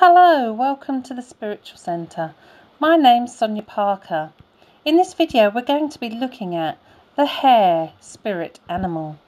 Hello, welcome to the Spiritual Centre. My name's Sonia Parker. In this video, we're going to be looking at the hare spirit animal.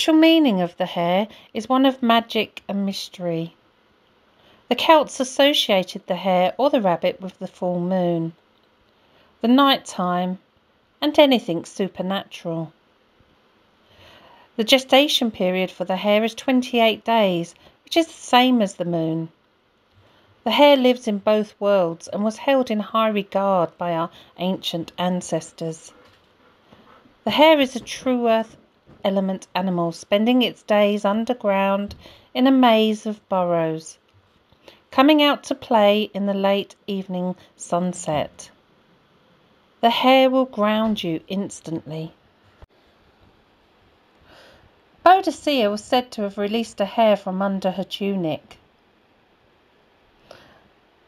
Spiritual meaning of the hare is one of magic and mystery. The Celts associated the hare or the rabbit with the full moon, the night time, and anything supernatural. The gestation period for the hare is 28 days, which is the same as the moon. The hare lives in both worlds and was held in high regard by our ancient ancestors. The hare is a true earth element animal, spending its days underground in a maze of burrows, coming out to play in the late evening sunset. The hare will ground you instantly. Boadicea was said to have released a hare from under her tunic.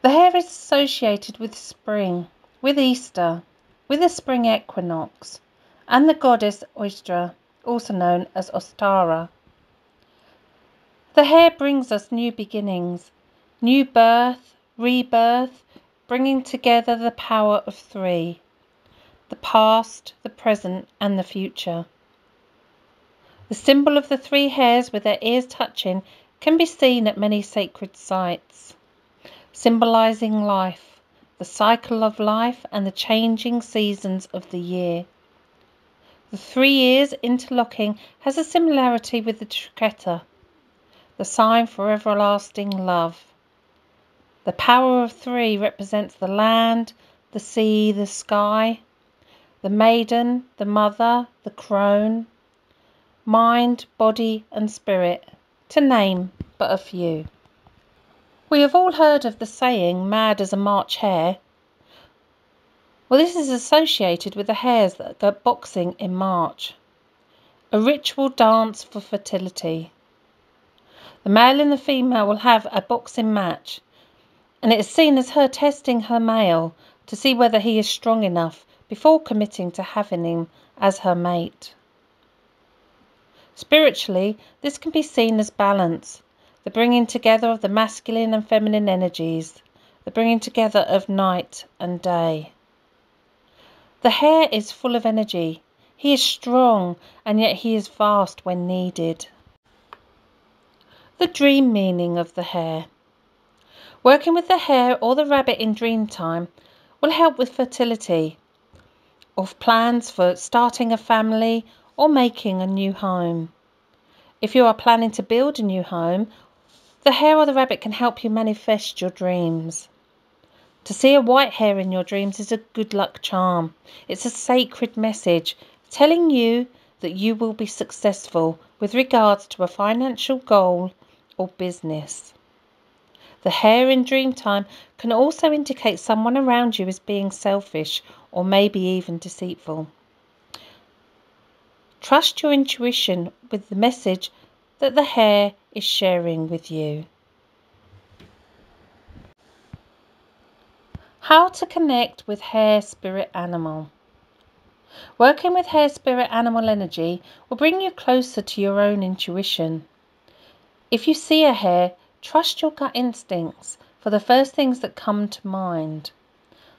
The hare is associated with spring, with Easter, with the spring equinox, and the goddess Oestra, also known as Ostara. The hare brings us new beginnings, new birth, rebirth, bringing together the power of three the past, the present, and the future. The symbol of the three hares with their ears touching can be seen at many sacred sites, symbolizing life, the cycle of life, and the changing seasons of the year. The three ears interlocking has a similarity with the triquetra, the sign for everlasting love. The power of three represents the land, the sea, the sky, the maiden, the mother, the crone, mind, body, and spirit, to name but a few. We have all heard of the saying, mad as a March hare, well, this is associated with the hares that go boxing in March, a ritual dance for fertility. The male and the female will have a boxing match, and it is seen as her testing her male to see whether he is strong enough before committing to having him as her mate. Spiritually, this can be seen as balance, the bringing together of the masculine and feminine energies, the bringing together of night and day. The hare is full of energy. He is strong, and yet he is vast when needed. The dream meaning of the hare. Working with the hare or the rabbit in dream time will help with fertility, of plans for starting a family or making a new home. If you are planning to build a new home, the hare or the rabbit can help you manifest your dreams. To see a white hare in your dreams is a good luck charm. It's a sacred message telling you that you will be successful with regards to a financial goal or business. The hare in dream time can also indicate someone around you is being selfish or maybe even deceitful. Trust your intuition with the message that the hare is sharing with you. How to connect with hare spirit animal. Working with hare spirit animal energy will bring you closer to your own intuition. If you see a hare, trust your gut instincts for the first things that come to mind.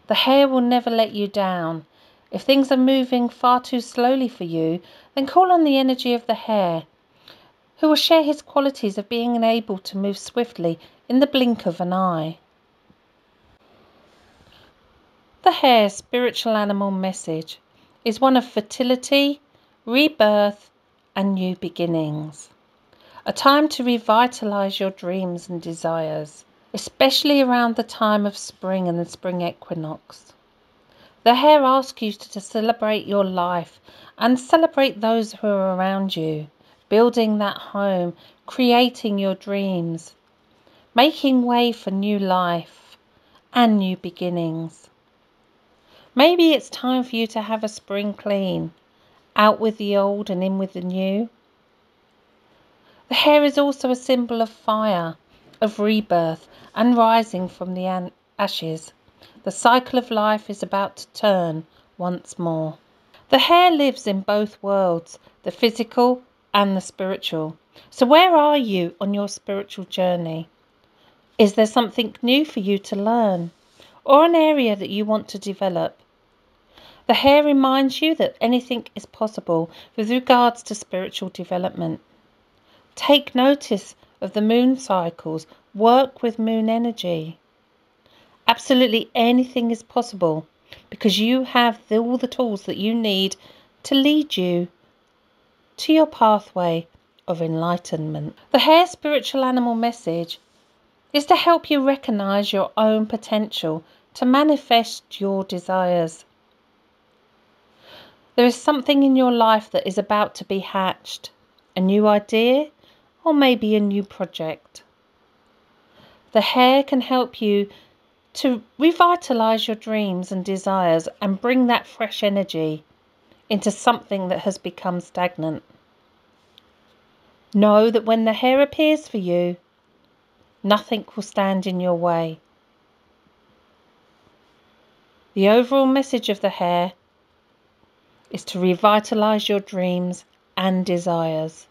The hare will never let you down. If things are moving far too slowly for you, then call on the energy of the hare, who will share his qualities of being able to move swiftly in the blink of an eye. The hare's spiritual animal message is one of fertility, rebirth, and new beginnings. A time to revitalize your dreams and desires, especially around the time of spring and the spring equinox. The hare asks you to celebrate your life and celebrate those who are around you, building that home, creating your dreams, making way for new life and new beginnings. Maybe it's time for you to have a spring clean, out with the old and in with the new. The hare is also a symbol of fire, of rebirth and rising from the ashes. The cycle of life is about to turn once more. The hare lives in both worlds, the physical and the spiritual. So, where are you on your spiritual journey? Is there something new for you to learn or an area that you want to develop? The hare reminds you that anything is possible with regards to spiritual development. Take notice of the moon cycles, work with moon energy. Absolutely anything is possible because you have all the tools that you need to lead you to your pathway of enlightenment. The hare spiritual animal message is to help you recognize your own potential to manifest your desires. There is something in your life that is about to be hatched a new idea, or maybe a new project. The hare can help you to revitalize your dreams and desires and bring that fresh energy into something that has become stagnant. Know that when the hare appears for you, nothing will stand in your way. The overall message of the hare is to revitalize your dreams and desires.